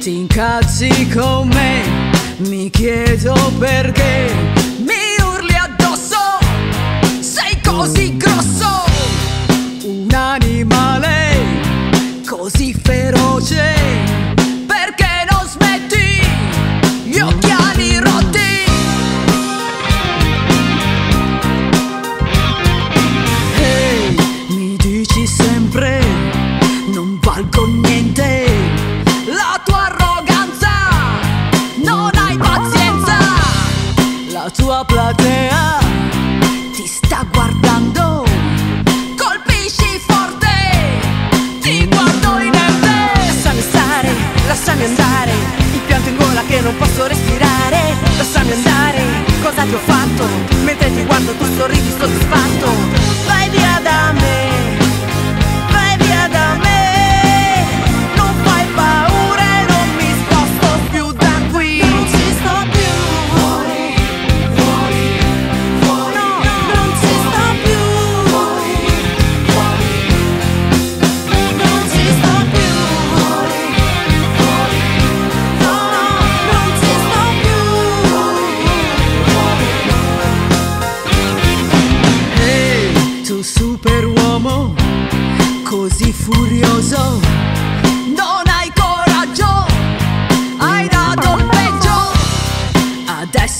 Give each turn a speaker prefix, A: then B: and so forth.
A: scherzi con me, mi chiedo perché. Mi urli addosso, sei così grosso, guardando. Colpisci forte, ti guardo inerte.
B: Lasciami stare, lasciami andare Il pianto in gola che non posso respirare Lasciami andare, cosa ti ho fatto? Mentre ti guardo tu sorridi soddisfatto furioso. Non hai coraggio, hai dato il peggio. Adesso